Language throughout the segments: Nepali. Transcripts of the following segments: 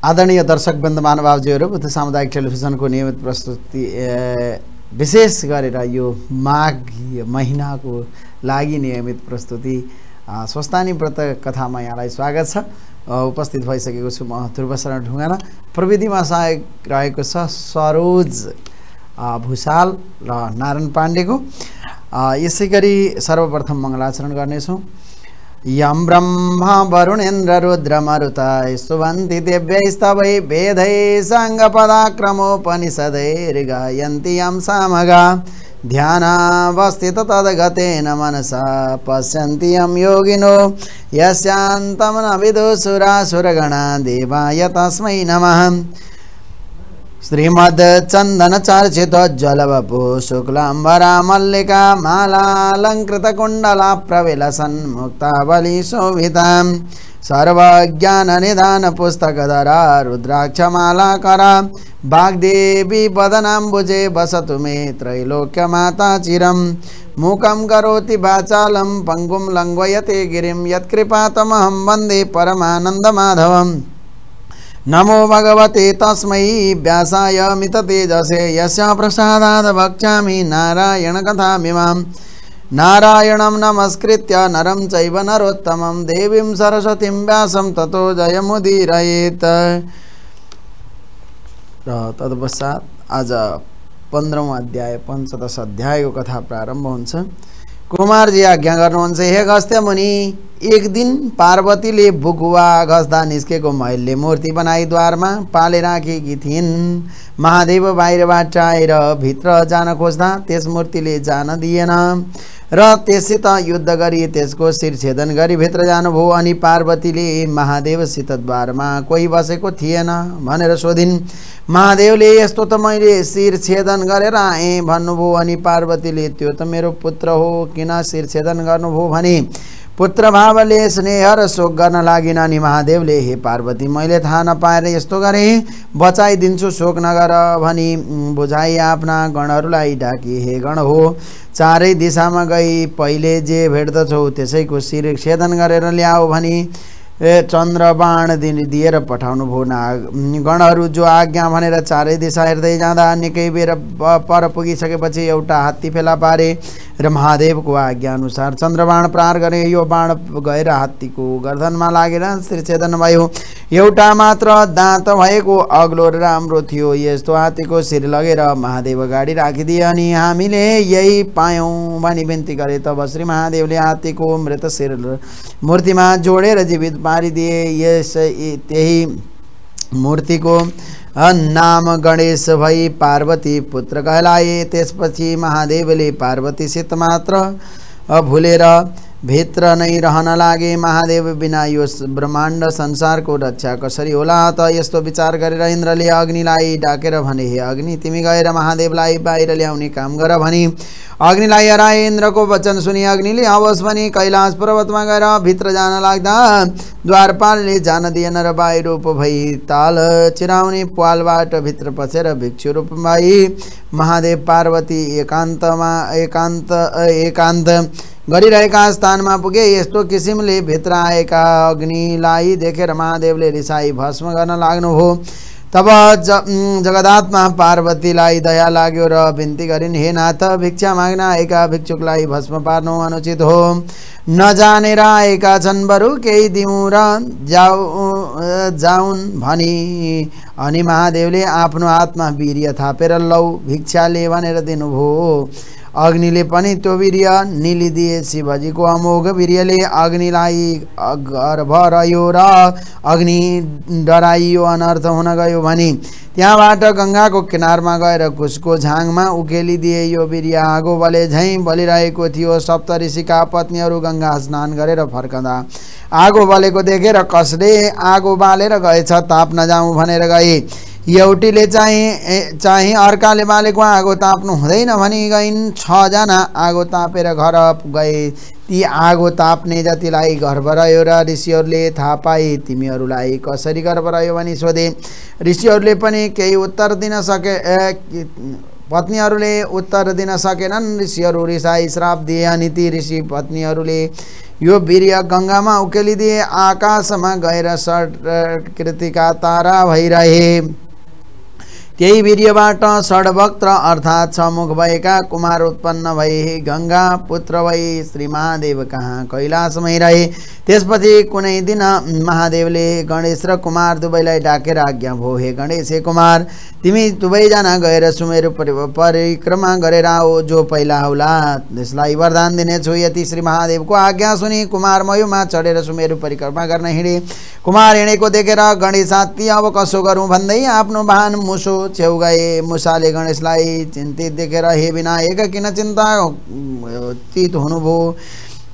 आदरणीय दर्शकवृन्द महानुभावजीहरू बुद्ध सामुदायिक टेलिभिजनको नियमित प्रस्तुति विशेष गरेर यो माघ महिनाको लागि नियमित प्रस्तुति स्वस्थानी व्रत कथामा यहाँलाई स्वागत छ। उपस्थित भइसकेको छु म ध्रुवशरण ढुङ्गाना। प्रविधिमा सहायक रहेको छ सरोज भूषाल र नारायण पाण्डेको। यसै गरी सर्वप्रथम मङ्गलाचरण गर्नेछौँ। यं ब्रह्मा वरुणेन्द्र रुद्रमरुता स्तुवन्ति दिव्यैस्तवै वेदै साङ्गपदाक्रमोपनिषदैर्गायन्ति यं सामगा। ध्यानावस्थित तद्गतेन मनसा पश्यन्ति यं योगिनो। यस्यान्तं न विदुसुरासुरगणा देवाय तस्मै नमः। श्रीमद्चन्दनचर्चितोज्ज्वलवपु शुक्लाम्बरा मल्लिका मालालङ्कृतकुण्डला प्रविलसन्मुक्तावलीशोभितां सर्वज्ञाननिधानपुस्तकधरा रुद्राक्षमालाकरा। वाग्देवी वदनाम्बुजे वसतु मे त्रैलोक्यमाता चिरं मूकं करोति वाचालं पङ्गुं लङ्घयते गिरिं। यत्कृपातमहं वन्दे परमानन्दमाधवम् नमो भगवते तस्मै व्यासाय मिततेजसे, यस्य प्रसादात् नारायणकथामिमां नारायणं नमस्कृत्य नरं चैव नरोत्तमं, देवीं सरस्वतीं व्यासं ततो जयमुदीरयेत्। र, तत्पश्चात आज पन्ध्रौँ अध्याय, पञ्चदश अध्यायको कथा प्रारम्भ हुन्छ। कुमारजी आज्ञा गर्नुहुन्छ, हे गस्त्य मुनि एक दिन पार्वतीले बुकुवा घस्दा निस्केको मैले मूर्ति बनाई द्वारमा पाले राखेकी थिइन्। महादेव बाहिरबाट आएर भित्र जान खोज्दा त्यस मूर्तिले जान दिएन र त्यससित युद्ध गरी त्यसको शिर छेदन गरी भित्र जानुभयो अनि पार्वतीले महादेवसित द्वारमा कोही बसेको थिएन भनेर सोधिन्। महादेवले यस्तो त मैले शिर छेदन गरेर आएँ भन्नुभयो अनि पार्वतीले त्यो त मेरो पुत्र हो किन शिर छेदन गर्नुभयो भने पुत्र भावले स्नेह र शोक गर्न लागिन अनि महादेवले हे पार्वती मैले थाहा नपाएर यस्तो गरेँ बचाइदिन्छु शोक नगर भनी बुझाइ आफ्ना गणहरूलाई डाकी हे गण हो चारै दिशामा गई पहिले जे भेट्दछौ त्यसैको शिर छेदन गरेर ल्याऊ भनी ए चन्द्र बाण दिएर पठाउनु भयो नाग। गणहरू जो आज्ञा भनेर चारै दिशा हेर्दै जाँदा निकै बेर पर पुगिसकेपछि एउटा हात्ती फेला पारे र महादेवको आज्ञा अनुसार चन्द्रबाण प्रहार गरे। यो बाण गएर हात्तीको गर्दनमा लागेर शिरछेदन भयो। एउटा मात्र दाँत भएको अग्लो राम्रो थियो। यस्तो हात्तीको शिर लगेर महादेव गाडी राखिदिए अनि हामीले यही पायौँ भनी बिन्ती गरे। तब श्री महादेवले हात्तीको मृत शिर मूर्तिमा जोडेर जीवित पारिदे यश तेहि मूर्ति को नाम गणेश भई पार्वती पुत्र कहलाए। ते पी महादेव ने पार्वती सित मात्र। भूलेर भित्र नै रहन लागे महादेव बिना यो ब्रह्माण्ड संसारको रक्षा कसरी होला? त यस्तो विचार गरेर इन्द्रले अग्निलाई डाकेर भने, हे अग्नि, तिमी गएर महादेवलाई बाहिर ल्याउने काम गर भनी। अग्निलाई हराए इन्द्रको वचन सुनि अग्निले हवस् भनी कैलाश पर्वतमा गएर भित्र जान लाग्दा द्वारपालले जान दिएन र रूप भई ताल चिराउने पालबाट भित्र पसेर भिक्षु रूप भई महादेव पार्वती एकान्तमा एकान्त एकान्त गरिरहेका स्थानमा पुगे यस्तो किसिमले भित्र आएका अग्निलाई देखेर महादेवले रिसाई भस्म गर्न लाग्नुभयो तब ज जगदात्मा पार्वतीलाई दया लाग्यो र बिन्ती गरिन् हे नाथ भिक्षा माग्न आएका भिक्षुकलाई भस्म पार्नु अनुचित हो। नजानेर आएका छन् बरु केही दिउँ र जाऊ जाउन् भनी। अनि महादेवले आफ्नो हातमा वीर्य थापेर लौ भिक्षाले भनेर दिनुभयो। अग्निले पनि त्यो वीर्य निलिदिए शिवजीको अमोघ वीर्यले अग्निलाई अ- गर्भ रह्यो र, अग्नि डराइयो, अनर्थ हुन गयो भने। त्यहाँबाट गङ्गाको किनारमा गएर कुसको झाङमा उकेलिदिए यो वीर्य। आगो बले झैँ बलिरहेको थियो, सप्त ऋषिका पत्नीहरू गङ्गा स्नान गरेर फर्कँदा। आगो बलेको देखेर कसले आगो बालेर गएछ, ताप गए। एउटीले चाहिँ चाहिँ अर्काले बालेको आगो ताप्नु हुँदैन भनी गइन् छजना आगो तापेर घर गए ती आगो ताप्ने जतिलाई गर्भ रह्यो र ऋषिहरूले थाहा पाए तिमीहरूलाई कसरी गर्भ रह्यो भनी सोधे। ऋषिहरूले पनि केही उत्तर दिन सके पत्नीहरूले उत्तर दिन सकेनन्। ऋषिहरू रिसाई श्राप दिए अनि ती ऋषि पत्नीहरूले यो वीर्य गङ्गामा उकेलिदिए। आकाशमा गएर कृतिका तारा भइरहे। त्यही वीर्यबाट षडभक्त अर्थात् छमुख भएका कुमार उत्पन्न भए गङ्गा पुत्र भई श्री महादेव कहाँ कैलाशमै रहे। त्यसपछि कुनै दिन महादेवले गणेश र कुमार दुवैलाई डाकेर आज्ञा भयो हे गणेश हे कुमार तिमी दुवैजना गएर सुमेरु परिक्रमा गरेर आऊ जो पहिला आउला। त्यसलाई वरदान दिनेछु यति श्री महादेवको आज्ञा सुनि कुमार मयुमा चढेर सुमेरु परिक्रमा गर्न हिँडे। कुमार हिँडेको देखेर गणेश अब कसो गरौँ भन्दै आफ्नो वाहन मुसो छेउ गए मुसाले गणेशलाई चिन्तित देखेर हे विनायक किन चिन्ता चित हुनुभयो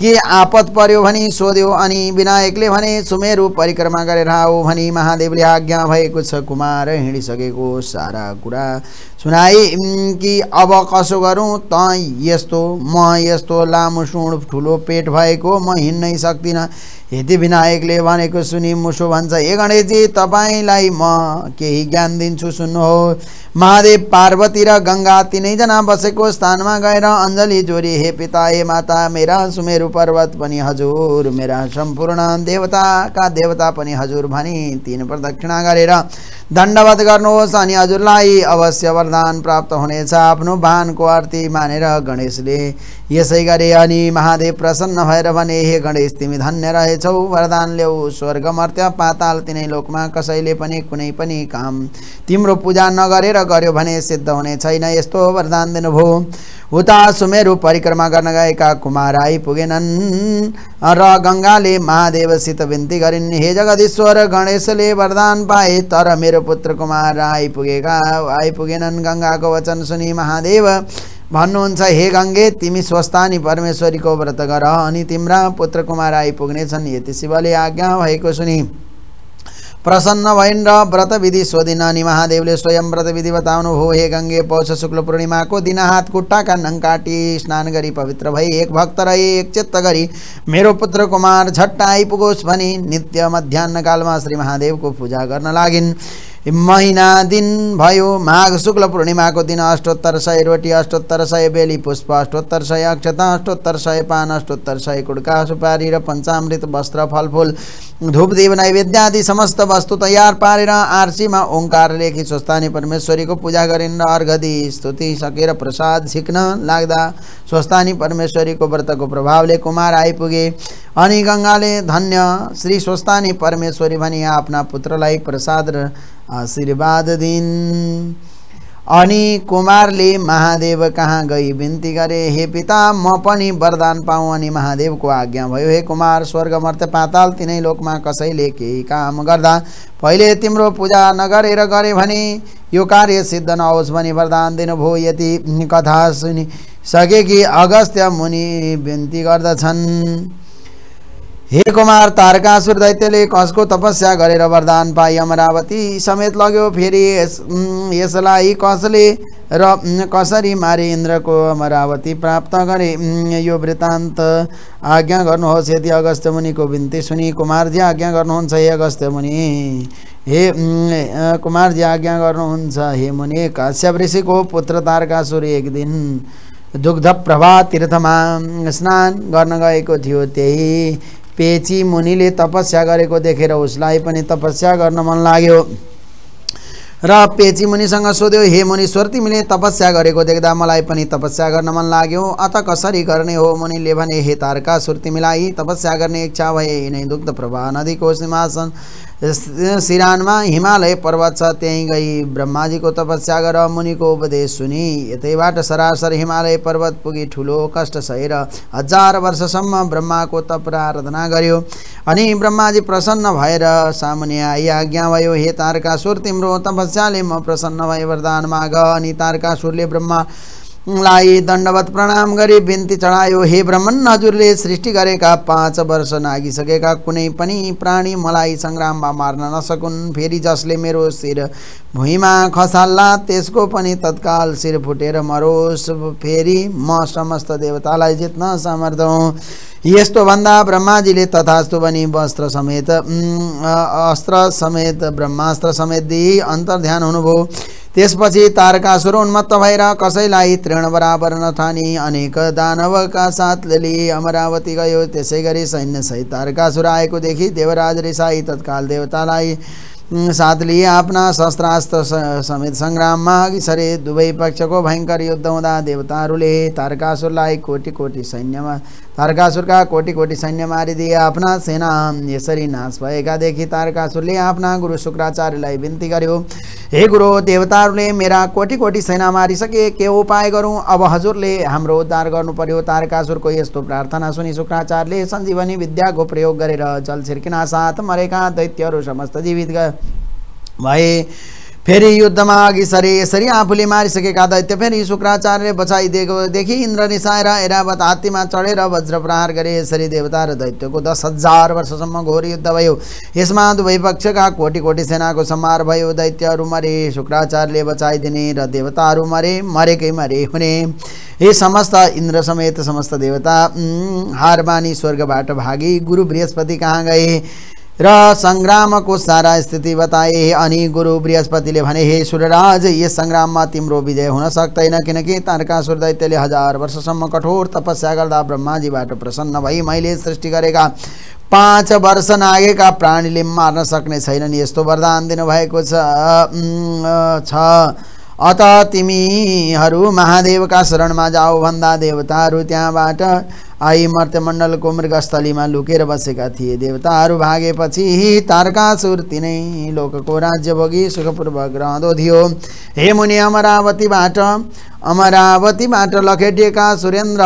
के आपत पर्यो भनी सोध्यो अनि विनायकले भने सुमेरु परिक्रमा गरेर आऊ भनी महादेवले आज्ञा भएको छ कुमार हिँडिसकेको सारा कुरा। सुनाए कि अब कसो गरौँ त यस्तो, म यस्तो, लामो सुँड ठुलो पेट भएको म हिँड्नै सक्दिनँ। यति विनायकले भनेको सुनि मुसो भन्छ ए गणेशजी, तपाईँलाई म केही ज्ञान दिन्छु सुन्नुहोस् महादेव पार्वती र गङ्गा तिनैजना बसेको स्थानमा गएर अञ्जली जोरी, हे पिता, हे माता, मेरा सुमेरु पर्वत पनि हजुर, मेरा सम्पूर्ण देवताका देवता पनि हजुर भनी तिन प्रदक्षिणा दण्डवत गर्नुहोस् अनि हजुरलाई अवश्य वरदान प्राप्त हुनेछ। आफ्नो वाहनको आरती मानेर गणेशले यसै गरे अनि महादेव प्रसन्न भएर भने हे गणेश तिमी धन्य रहेछौ। वरदान ल्याऊ। स्वर्ग मर्त्य पाताल तिनै लोकमा कसैले पनि कुनै पनि काम तिम्रो पूजा नगरेर गर्यो भने सिद्ध हुने छैन। यस्तो वरदान दिनुभयो। उता सुमेरु परिक्रमा गर्न गएका कुमार आइपुगेनन् र गङ्गाले महादेवसित बिन्ती गरिन्। हे जगदीश्वर गणेशले वरदान पाए तर मेरो पुत्र कुमार आइपुगेका आइपुगेनन्। गङ्गाको वचन सुनि महादेव भन्नुहुन्छ हे गङ्गे तिमी स्वस्थानी परमेश्वरीको व्रत गर अनि तिम्रा पुत्र कुमार आइपुग्नेछन् यति शिवले आज्ञा भएको सुनि। प्रसन्न भइन् र व्रतविधि सोधिन अनि महादेवले स्वयं व्रतविधि बताउनु हो हे गङ्गे पौष शुक्ल पूर्णिमाको दिन हात खुट्टाका नङ काटी, स्नान गरी पवित्र भई, एक भक्त रहे, एक चित्त गरी मेरो पुत्र कुमार झट्ट आइपुगोस् भनी नित्य मध्याहकालमा श्री महादेवको पूजा गर्न लागिन्। महिना दिन भयो, माघ शुक्ल पूर्णिमाको दिन अष्टोत्तर सय रोटी, अष्टोत्तर सय बेली पुष्प, अष्टोत्तर सय अक्षता, अष्टोत्तर सय पान, अष्टोत्तर सय कुड्का सुपारी र पञ्चामृत, वस्त्र, फलफुल। धूपदेव नैवेद्यादि समस्त वस्तु तयार पारेर आरसीमा ओङ्कार लेखी स्वस्थानी परमेश्वरीको पूजा गरिन् र अर्घदी, स्तुति, सकेर, प्रसाद, सिक्न लाग्दा स्वस्थानी परमेश्वरीको व्रतको प्रभावले कुमार आइपुगे अनि गङ्गाले धन्य श्री स्वस्थानी परमेश्वरी भनी आफ्ना पुत्रलाई प्रसाद आशीर्वाद दिन्। अनि कुमारले महादेव कहाँ गई? बिन्ती गरे हे पिता म पनि वरदान पाऊँ अनि महादेवको आज्ञा भयो। हे कुमार स्वर्ग मर्त पाताल तिनै लोकमा कसैले केही काम गर्दा? पहिले तिम्रो पूजा नगरेर गरे भने यो कार्य सिद्ध नहोस् भने वरदान दिनुभयो यति कथा सुनि सके कि अगस्त्य मुनि बिन्ती गर्दछन्। हे कुमार तारकासुर दैत्यले कसको तपस्या गरेर वरदान पाई अमरावती? समेत लग्यो फेरि यस यसलाई कसले र कसरी मारे इन्द्रको अमरावती? प्राप्त गरे यो वृत्तान्त आज्ञा गर्नुहोस् यदि अगस्त्य मुनिको बिन्ती सुनि। कुमारजी आज्ञा गर्नुहुन्छ हे अगस्त्य मुनि। हे कुमारजी आज्ञा गर्नुहुन्छ हे मुनि। काश्यप ऋषिको पुत्र तारकासुर एक दिन दुग्ध प्रभा तीर्थमा स्नान गर्न गएको थियो। त्यही पेची मुनिले तपस्या गरेको देखेर उसलाई पनि तपस्या गर्न मन लाग्यो। र पेची मुनिसँग सोध्यो हे मुनीश्वर तिमीले तपस्या गरेको देख्दा मलाई पनि तपस्या गर्न मन लाग्यो। अत कसरी गर्ने हो? मुनिले भने हे तारकासुर तिमीलाई तपस्या गर्ने इच्छा भए यिनै दुग्ध प्रभा नदीको सिंहासन सिरानमा हिमालय पर्वत छ त्यहीँ गई। ब्रह्माजीको तपस्या गर मुनिको उपदेश सुनि। यतैबाट सरासर हिमालय पर्वत पुगी ठुलो कष्ट सहेर। हज़ार वर्षसम्म ब्रह्माको तप र आराधना गर्यो। अनि प्रसन्न भएर सामुने आई आज्ञा भयो, हे तारकासुर, तिम्रो तपस्याले म प्रसन्न भए वरदान माग। अनि तारकासुरले ब्रह्मा लाई दण्डवत प्रणाम गरी बिन्ती चढायो। हे ब्रह्मन हजुरले सृष्टि गरेका पाँच वर्ष नागिसकेका कुनै पनि प्राणी मलाई सङ्ग्राममा मार्न नसकुन्। फेरि जसले मेरो शिर भुइँमा खसाल्ला, त्यसको पनि तत्काल शिर फुटेर मरोस्। फेरि म समस्त देवतालाई जित्न समर्थ हुँ। यस्तो भन्दा ब्रह्माजीले तथास्तु पनि वस्त्र समेत अस्त्र समेत, ब्रह्मास्त्र समेत दिई अन्तर्ध्यान हुनुभयो। त्यसपछि तारकासुर उन्मत्त भएर कसैलाई तृण बराबर नठानी अनेक दानवका साथ लिए अमरावती गयो। त्यसै गरी सैन्यसहित तारकासुर आएको देखि देवराज रिसाई तत्काल देवतालाई साथ लिए आफ्ना शस्त्रास्त्र समेत सङ्ग्राममा अघि सरे दुवै पक्षको भयङ्कर युद्ध हुँदा देवताहरूले तारकासुरलाई कोटी कोटी सैन्यमा तारकासुरका कोटी कोटी सैन्य मारिदिए आफ्ना सेना। यसरी नाश भएकादेखि तारकासुरले आफ्ना गुरु शुक्राचार्यलाई बिन्ती गर्यो। हे गुरु देवताहरूले मेरा कोटी कोटी सेना मारिसके के उपाय गरौँ? अब हजुरले हाम्रो उद्धार गर्नु पर्यो तारकासुरको यस्तो प्रार्थना सुनि शुक्राचार्यले सञ्जीवनी विद्याको प्रयोग गरेर जल छिर्किना साथ मरेका दैत्यहरू समस्त जीवित भए। फेरि युद्धमा अघि सरे यसरी आफूले मारिसकेका दैत्य फेरि शुक्राचार्यले बचाइदिएको देखि इन्द्र रिसाएर एरावत हात्तीमा चढेर वज्र प्रहार गरे। यसरी देवता र दैत्यको दस हजार वर्षसम्म घोर युद्ध भयो। यसमा दुवै पक्षका कोटी कोटी सेनाको संहार भयो। दैत्यहरू मरे शुक्राचार्यले बचाइदिने र देवताहरू मरे मरेकै मरे हुने। हे समस्त इन्द्र समेत समस्त देवता हार स्वर्गबाट भागी गुरु बृहस्पति कहाँ गए? र सङ्ग्रामको सारा स्थिति बताए। अनि गुरु बृहस्पतिले भने हे सूर्यराज यस सङ्ग्राममा तिम्रो विजय हुन सक्दैन किनकि तारकासुर दैत्यले हजार वर्षसम्म कठोर तपस्या गर्दा ब्रह्माजीबाट प्रसन्न भई मैले सृष्टि गरेका पाँच वर्ष नागेका प्राणीले मार्न सक्ने छैनन्। यस्तो वरदान दिनुभएको छ। अत तिमीहरू महादेवका शरणमा जाऊ भन्दा देवताहरू त्यहाँबाट आई मर्त्यमण्डलको मृगस्थलीमा लुकेर बसेका थिए। देवताहरू भागेपछि तारकासुर तिनै लोकको राज्य भोगी सुखपूर्वक थियो। हे मुनि अमरावतीबाट अमरावतीबाट लखेटिएका सुरेन्द्र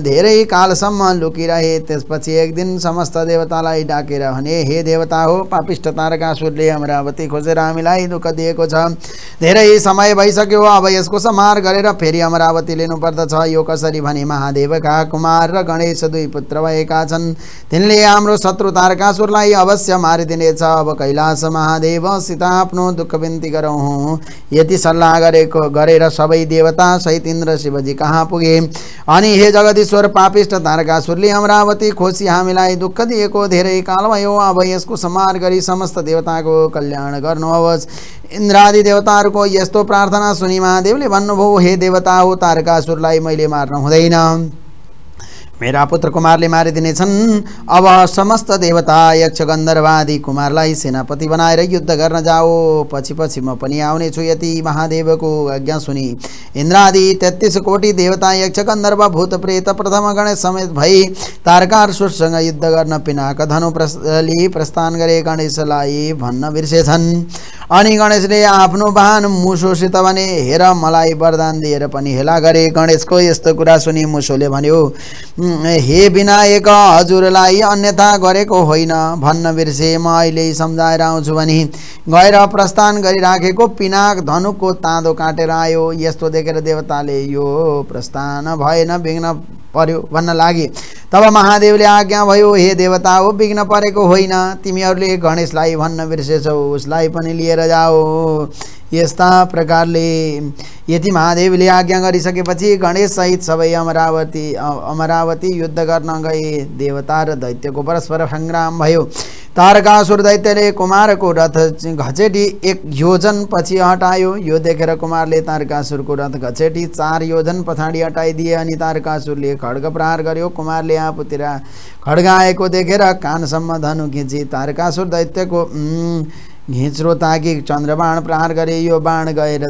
धेरै कालसम्म लुकिरहे। त्यसपछि एक दिन समस्त देवतालाई डाकेर भने हे देवता हो पापिष्ट तारकासुरले अमरावती खोजेर हामीलाई दुःख दिएको छ। धेरै समय भइसक्यो अब यसको संहार गरेर फेरि अमरावती लिनुपर्दछ। यो कसरी भने महादेवका कुमार र गणेश दुई पुत्र भएका छन्। तिनले हाम्रो शत्रु तारकासुरलाई अवश्य मारिदिनेछ। अब कैलाश महादेवसित आफ्नो दुःख बिन्ती गरौँ। यति सल्लाह गरेको गरेर सबै देवता सहित इन्द्र शिवजी कहाँ पुगे? अनि हे जगदीश्वर पापिष्ट तारकासुरले अमरावती खोसी हामीलाई दुःख दिएको धेरै काल भयो अब यसको संहार गरी समस्त देवताको कल्याण गर्नुहोस् इन्द्रादि देवताहरूको यस्तो प्रार्थना सुनि महादेवले भन्नुभयो हे देवता हो तारकासुरलाई मैले मार्न हुँदैन। मेरा पुत्र कुमारले मारिदिनेछन् अब समस्त देवता यक्ष गन्धर्वादी कुमारलाई सेनापति बनाएर युद्ध गर्न जाओ। पछि पछि म पनि आउनेछु यति महादेवको आज्ञा सुनि। इन्द्रादि, तेत्तिस कोटी देवता यक्ष गन्धर्व भूत प्रेत प्रथम गणेश समेत भई तारकार तारकासुरसँग युद्ध गर्न पिनाक धनु प्रली प्रस्थान गरे गणेशलाई भन्न बिर्सेछन्। अनि गणेशले आफ्नो वाहन मुसोसित भने, हेर, मलाई वरदान दिएर पनि हेला गरे गणेशको यस्तो कुरा सुनि मुसोले भन्यो। हे विनायक हजुरलाई अन्यथा गरेको होइन। भन्न बिर्से म अहिले सम्झाएर आउँछु भने गएर प्रस्थान गरिराखेको पिनाक धनुको ताँदो काटेर आयो। यस्तो देखेर देवताले यो प्रस्थान भएन विघ्न पर्यो भन्न लागे। तब महादेवले आज्ञा भयो हे देवता हो विघ्न परेको होइन। तिमीहरूले गणेशलाई भन्न बिर्सेछौ उसलाई पनि लिएर जाओ। यस्ता प्रकारले यति महादेवले आज्ञा गरिसकेपछि गणेशसहित सबै अमरावती अमरावती युद्ध गर्न गए। देवता र दैत्यको परस्पर सङ्ग्राम भयो। तारकासुर दैत्यले कुमारको रथ घचेटी एक योजन पछि हटायो। यो देखेर कुमारले तारकासुरको रथ घचेटी चार योजन पछाडि हटाइदिए अनि तारकासुरले खड्ग प्रहार गर्यो। कुमारले आफूतिर खड्ग आएको देखेर कानसम्म धनु खिची। तारकासुर दैत्यको घिच्रो ताकी चन्द्रबाण प्रहार गरे यो बाण गएर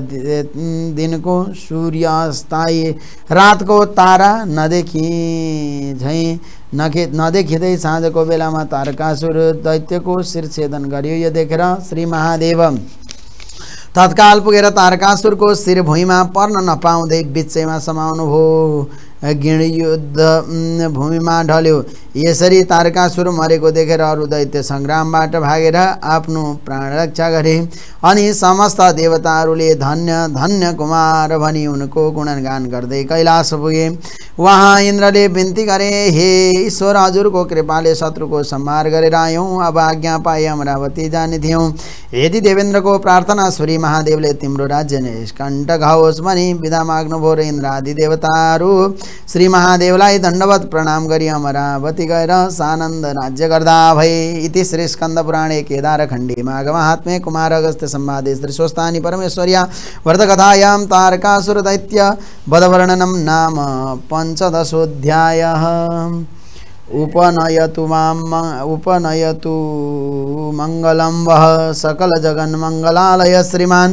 दिनको सूर्यास्ताई रातको तारा नदेखि झैँ नखे नदेखिँदै साँझको बेलामा तारकासुर दैत्यको शिरछेदन गरियो। यो देखेर श्री महादेव तत्काल पुगेर तारकासुरको शिर भुइँमा पर्न नपाउँदै बिचैमा समाउनु भयो गिण युद्ध भूमिमा ढल्यो। यसरी तारकासुर मरेको देखेर अरू दैत्य सङ्ग्रामबाट भागेर आफ्नो प्राण रक्षा गरे। अनि समस्त देवताहरूले धन्य धन्य कुमार भनी उनको गुणगान गर्दै कैलाश पुगे। उहाँ इन्द्रले बिन्ती गरे हे ईश्वर हजुरको कृपाले शत्रुको संहार गरेर आयौँ। अब आज्ञा पाए अमरावती जाने थियौँ। यदि देवेन्द्रको प्रार्थना सुरी महादेवले तिम्रो राज्य निष्कण्टक होस् भनी विधा माग्नुभयो र इन्द्र आदि देवताहरू। श्री महादेवलाई दण्डवत प्रणाम गरी अमरावती गएर सानन्द राज्य गर्दा भए इति श्री स्कन्दपुराणे केदारखण्डे माघमाहात्म्ये कुमार अगस्त संवादे श्री स्वस्तानि परमेश्वर्या। व्रतकथायां तारकासुरदैत्य। वधवर्णनं नाम पञ्चदशोऽध्यायः। उपनयतु माँ उपनयतु मङ्गलं वः सकलजगन्मङ्गलालय श्रीमान्।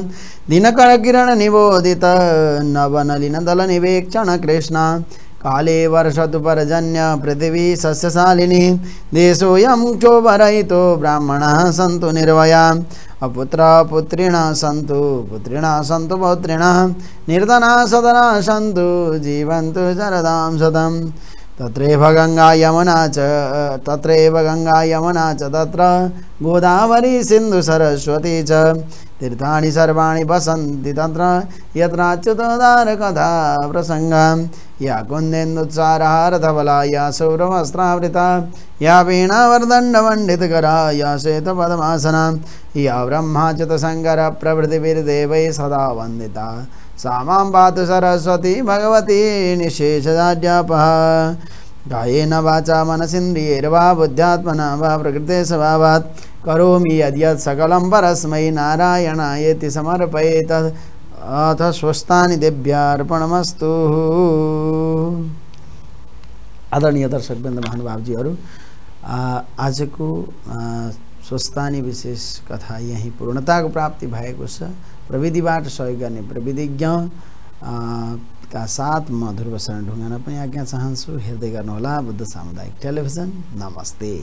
दिनकरकिरणनिबोधित नवनलिनदलनिवेक्षण कृष्ण। काले वर्षतु पर्जन्य पृथिवी सस्यशालिनी। देशोऽयं क्षोभरहितो ब्राह्मणाः सन्तु निर्वया। अपुत्र पुत्रिणः सन्तु पुत्रिणः सन्तु पौत्रिणः। निर्धना सदना सन्तु, जीवन्तु शरदां शतम् तत्रैव गङ्गा यमुना च, तत्रैव गङ्गा यमुना च, तत्र गोदावरी सिन्धु सरस्वती च तीर्थानि सर्वाणि वसन्ति तत्र यत्राच्युतोदारकथा प्रसङ्गं। या कुन्देन्दुत्सारहारधवला या सौरवस्त्रावृता, या वीणावर्दण्डमण्डितकरा या श्वेतपदमासना, या ब्रह्माच्युतशङ्करप्रभृतिभिर्देवैः सदा वन्दिता। सा माँ पातु सरस्वती भगवती निशेषदाड्यापः कायेन वाचा मनसिन्द्रियैर्वा बुद्ध्यात्मना वा प्रकृते स्वभावात्। करोमि यद्यत् सकलं परस्मै नारायणायेति समर्पयेत्। अथ स्वस्थानि देव्यार्पणमस्तु। आदरणीय दर्शकवृन्द महानुभावजीहरू आजको स्वस्थानी विशेष कथा यहीँ पूर्णताको प्राप्ति भएको छ। प्रविधिबाट सहयोग गर्ने प्रविधिज्ञ का साथ म ध्रुव शरण ढुङ्गाना पनि आज्ञा चाहन्छु। हेर्दै गर्नुहोला बुद्ध सामुदायिक टेलिभिजन। नमस्ते।